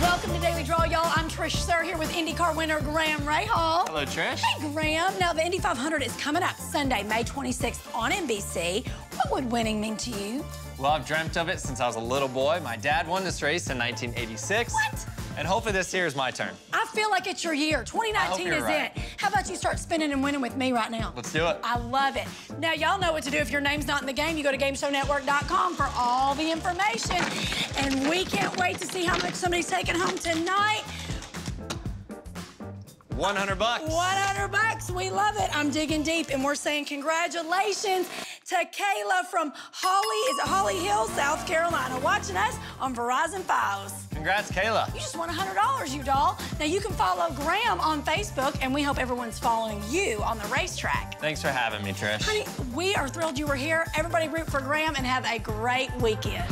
Welcome to Daily Draw, y'all. I'm Trish Suhr here with IndyCar winner Graham Rahal. Hello, Trish. Hey, Graham. Now, the Indy 500 is coming up Sunday, May 26th on NBC. What would winning mean to you? Well, I've dreamt of it since I was a little boy. My dad won this race in 1986. What? And hopefully this year is my turn. I feel like it's your year. 2019 you're is right. it. How about you start spinning and winning with me right now? Let's do it. I love it. Now, y'all know what to do if your name's not in the game. You go to GameShowNetwork.com for all the information. And we can't wait to see how much somebody's taking home tonight. 100 bucks. 100 bucks. We love it. I'm digging deep, and we're saying congratulations to Kayla from Holly, is it Holly Hill, South Carolina, watching us on Verizon Fios. Congrats, Kayla. You just won $100, you doll. Now you can follow Graham on Facebook, and we hope everyone's following you on the racetrack. Thanks for having me, Trish. Honey, we are thrilled you were here. Everybody root for Graham and have a great weekend.